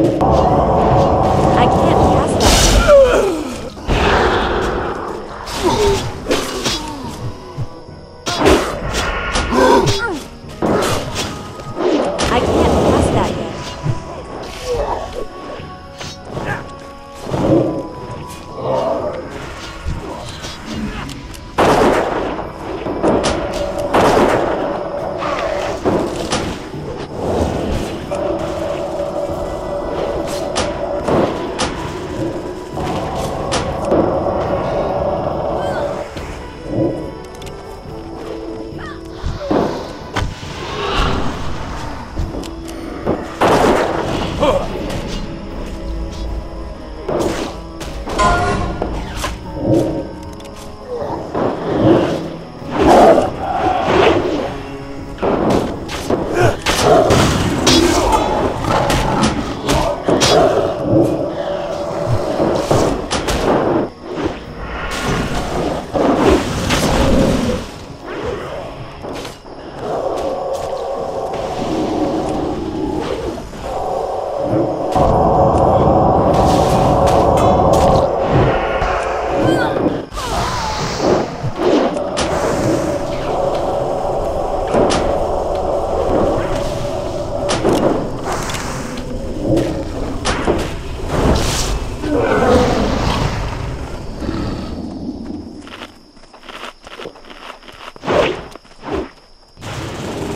I can't cast that. ¡Oh!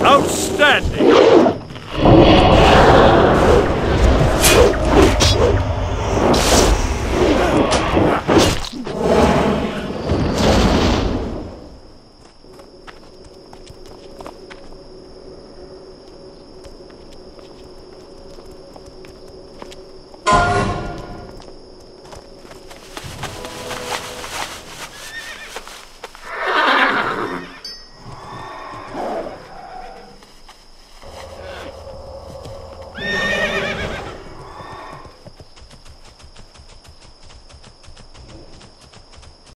Outstanding!